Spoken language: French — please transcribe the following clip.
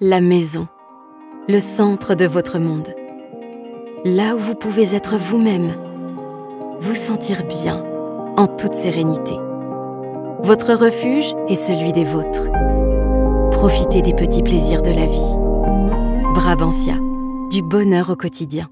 la maison, le centre de votre monde. Là où vous pouvez être vous-même, vous sentir bien, en toute sérénité. Votre refuge est celui des vôtres. Profitez des petits plaisirs de la vie. Brabantia, du bonheur au quotidien.